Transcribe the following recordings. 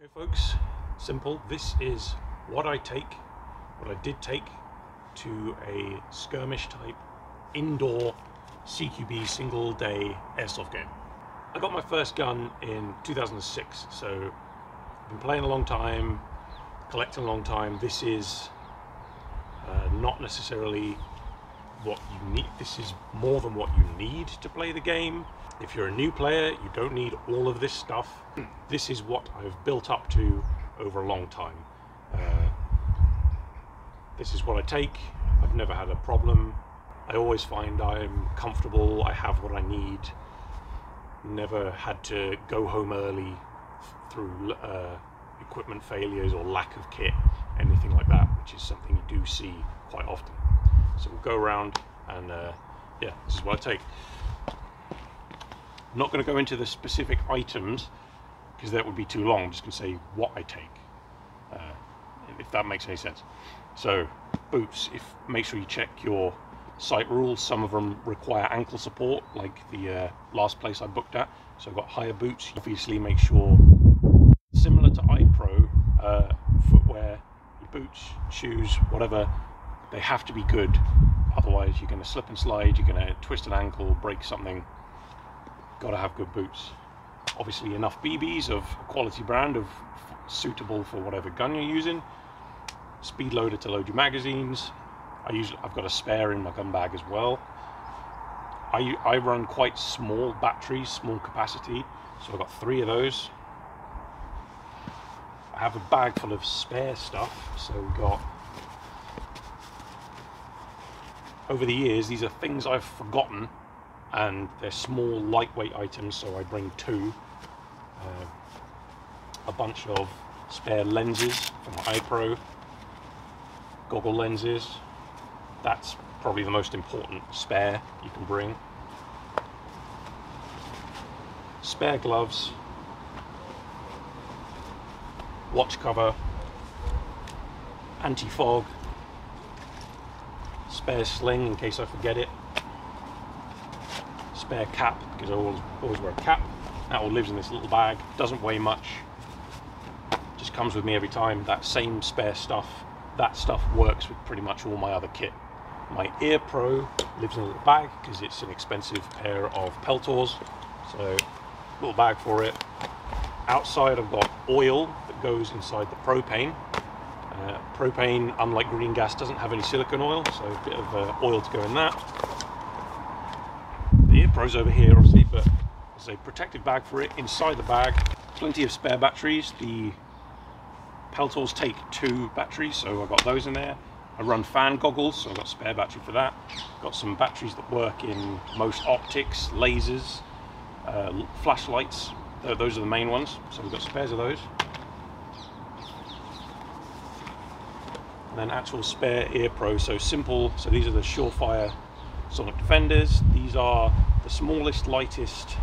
Okay folks, simple. This is what I take, what I did take to a skirmish type indoor CQB single day airsoft game. I got my first gun in 2006, so I've been playing a long time, collecting a long time. This is uh, not necessarily what you need. This is more than what you need to play the game. If you're a new player, you don't need all of this stuff. This is what I've built up to over a long time. Uh, this is what I take. I've never had a problem. I always find I'm comfortable. I have what I need. Never had to go home early through uh, equipment failures or lack of kit, anything like that, which is something you do see quite often. So we'll go around and uh, yeah, this is what I take. I'm not going to go into the specific items because that would be too long. I'm just going to say what I take, uh, if that makes any sense. So boots, if make sure you check your site rules. Some of them require ankle support, like the uh, last place I booked at. So I've got higher boots. Obviously, make sure similar to eye pro uh, footwear, boots, shoes, whatever, they have to be good. Otherwise, you're going to slip and slide. You're going to twist an ankle, break something got to have good boots. Obviously enough BBs of quality brand of suitable for whatever gun you're using. Speed loader to load your magazines. I usually I've got a spare in my gun bag as well. I, I run quite small batteries, small capacity, so I've got three of those. I have a bag full of spare stuff, so we've got over the years these are things I've forgotten and they're small lightweight items so I bring two. Uh, a bunch of spare lenses from my eye pro goggle lenses. That's probably the most important spare you can bring. Spare gloves. Watch cover. Anti-fog spare sling in case I forget it spare cap because I always, always wear a cap. That all lives in this little bag, doesn't weigh much, just comes with me every time. That same spare stuff, that stuff works with pretty much all my other kit. My Ear Pro lives in a little bag because it's an expensive pair of Peltors, so little bag for it. Outside I've got oil that goes inside the propane. Uh, propane, unlike green gas, doesn't have any silicon oil, so a bit of uh, oil to go in that GoPro's over here obviously, but there's a protective bag for it. Inside the bag, plenty of spare batteries. The Peltors take two batteries, so I've got those in there. I run fan goggles, so I've got spare battery for that. Got some batteries that work in most optics, lasers, uh, flashlights. Those are the main ones, so we've got spares of those. And then actual spare ear pro, so simple. So these are the Surefire Sonic Defenders. These are the smallest, lightest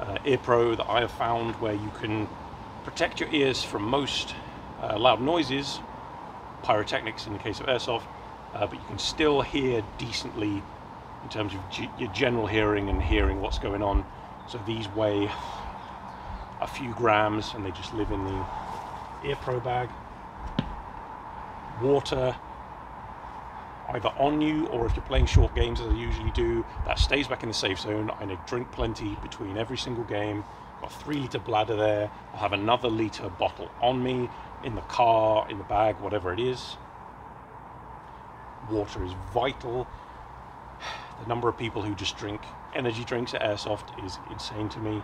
uh, ear pro that I have found where you can protect your ears from most uh, loud noises, pyrotechnics in the case of airsoft, uh, but you can still hear decently in terms of your general hearing and hearing what's going on. So these weigh a few grams and they just live in the ear pro bag. Water, either on you or if you're playing short games as I usually do, that stays back in the safe zone. I drink plenty between every single game. I've Got a three litre bladder there. I have another litre bottle on me, in the car, in the bag, whatever it is. Water is vital. The number of people who just drink energy drinks at Airsoft is insane to me.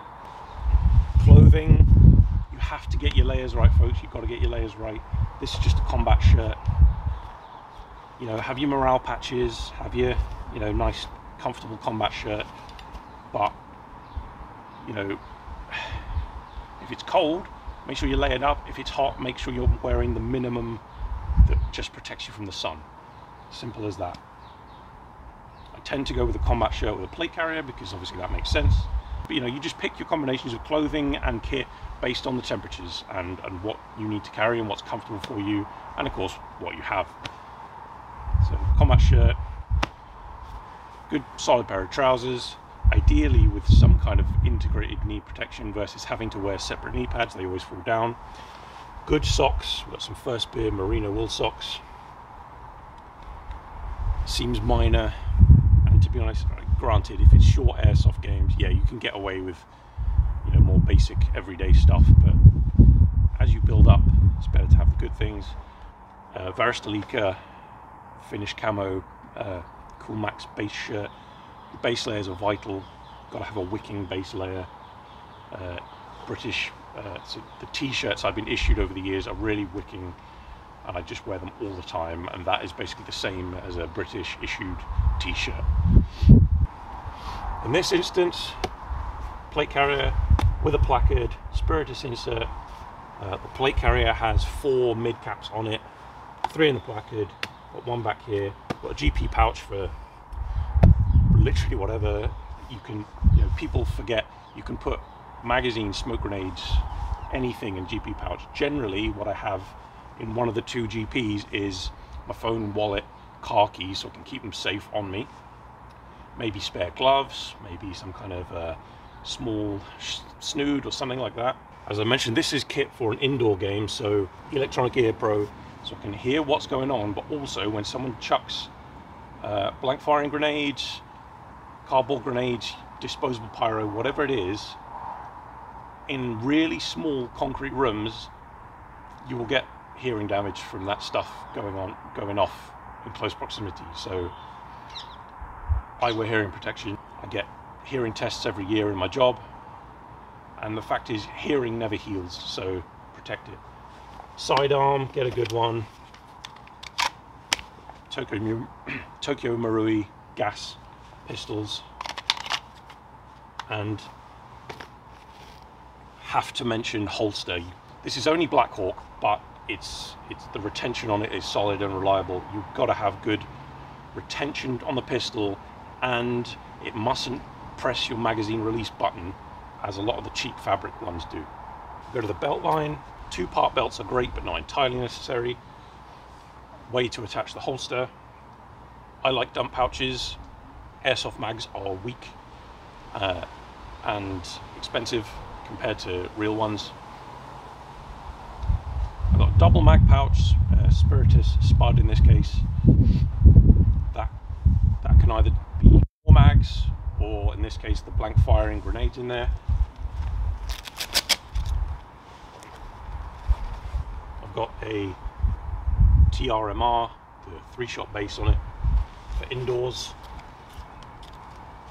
Clothing, have to get your layers right, folks. You've got to get your layers right. This is just a combat shirt you know, have your morale patches, have your, you know, nice, comfortable combat shirt, but, you know, if it's cold, make sure you lay it up. If it's hot, make sure you're wearing the minimum that just protects you from the sun. Simple as that. I tend to go with a combat shirt with a plate carrier because obviously that makes sense. You know, you just pick your combinations of clothing and kit based on the temperatures and, and what you need to carry and what's comfortable for you, and of course, what you have. So combat shirt, good solid pair of trousers, ideally with some kind of integrated knee protection versus having to wear separate knee pads, they always fall down. Good socks, we've got some first beer merino wool socks. Seems minor, and to be honest, granted, if it's short airsoft games, yeah, you can get away with you know more basic everyday stuff, but as you build up, it's better to have the good things. Uh, Varusteleka Finnish camo uh, Cool Max base shirt. The base layers are vital. Got to have a wicking base layer. Uh, British. Uh, so the t-shirts I've been issued over the years are really wicking, and I just wear them all the time. And that is basically the same as a British issued t-shirt. In this instance, plate carrier with a placard, Spiritus insert. Uh, the plate carrier has four mid caps on it, three in the placard, got one back here, got a GP pouch for literally whatever you can, you know, people forget you can put magazines, smoke grenades, anything in GP pouch. Generally, what I have in one of the two GPs is my phone, wallet, car keys, so I can keep them safe on me. Maybe spare gloves, maybe some kind of uh, small snood or something like that. As I mentioned, this is kit for an indoor game, so Electronic Ear Pro, so I can hear what's going on, but also when someone chucks uh, blank firing grenades, cardboard grenades, disposable pyro, whatever it is, in really small concrete rooms, you will get hearing damage from that stuff going on, going off in close proximity. So I wear hearing protection. I get hearing tests every year in my job. And the fact is, hearing never heals, so protect it. Sidearm, get a good one. Tokyo, Tokyo Marui gas pistols and have to mention holster. This is only Blackhawk, but it's it's the retention on it is solid and reliable. You've got to have good retention on the pistol, and it mustn't press your magazine release button, as a lot of the cheap fabric ones do. Go to the belt line. Two part belts are great, but not entirely necessary. Way to attach the holster. I like dump pouches airsoft mags are weak uh, and expensive compared to real ones. I've got a double mag pouch, uh, Spiritus Spud in this case. That that can either or in this case the blank firing grenades in there. I've got a TRMR, the three shot base on it for indoors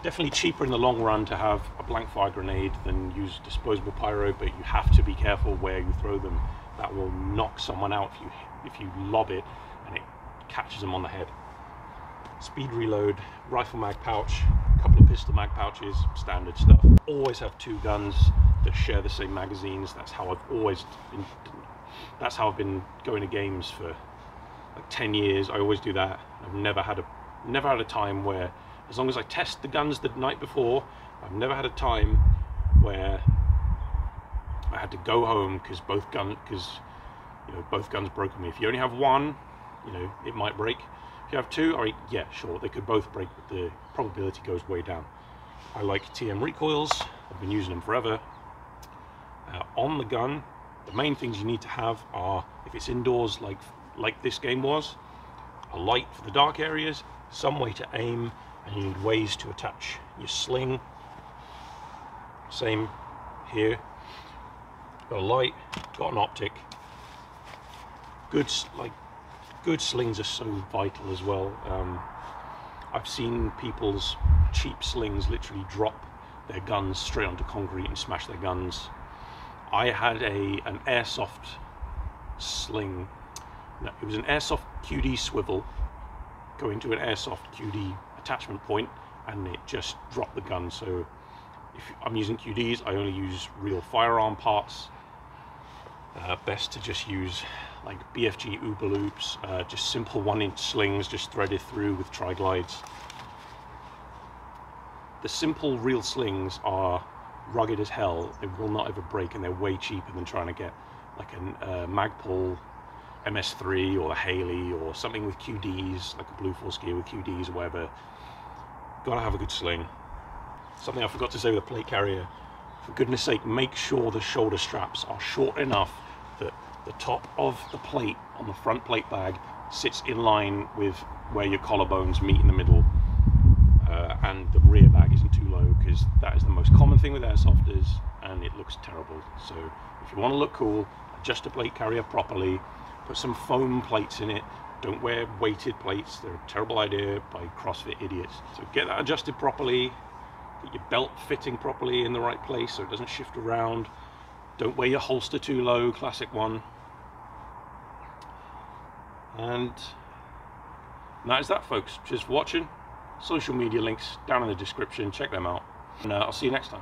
Definitely cheaper in the long run to have a blank fire grenade than use disposable pyro, but you have to be careful where you throw them. That will knock someone out if you if you lob it and it catches them on the head. Speed reload, rifle mag pouch, a couple of pistol mag pouches, standard stuff. Always have two guns that share the same magazines. That's how I've always been. That's how I've been going to games for like 10 years. I always do that. I've never had a never had a time where as long as I test the guns the night before, I've never had a time where I had to go home because both guns, because you know both guns broke on me. If you only have one, you know it might break. If you have two, I mean, yeah, sure, they could both break, but the probability goes way down. I like TM recoils. I've been using them forever. Uh, on the gun, the main things you need to have are, if it's indoors like like this game was, a light for the dark areas, some way to aim, and you need ways to attach your sling same here got a light got an optic good like good slings are so vital as well um, I've seen people's cheap slings literally drop their guns straight onto concrete and smash their guns I had a an airsoft sling no, it was an airsoft QD swivel going to an airsoft QD attachment point and it just dropped the gun. So if I'm using QDs, I only use real firearm parts. Uh, best to just use like BFG Uber loops, uh, just simple one inch slings just threaded through with tri-glides. The simple real slings are rugged as hell. They will not ever break and they're way cheaper than trying to get like a uh, Magpul MS3 or a Haley or something with QDs, like a Blue Force gear with QDs or whatever. Gotta have a good sling. something I forgot to say with the plate carrier. For goodness sake, make sure the shoulder straps are short enough the top of the plate on the front plate bag sits in line with where your collarbones meet in the middle uh, and the rear bag isn't too low because that is the most common thing with airsofters and it looks terrible. So if you want to look cool, adjust a plate carrier properly, put some foam plates in it, don't wear weighted plates, they're a terrible idea by CrossFit idiots. So get that adjusted properly, get your belt fitting properly in the right place so it doesn't shift around. Don't wear your holster too low, classic one. And that is that folks. For watching social media links down in the description. Check them out. And uh, I'll see you next time.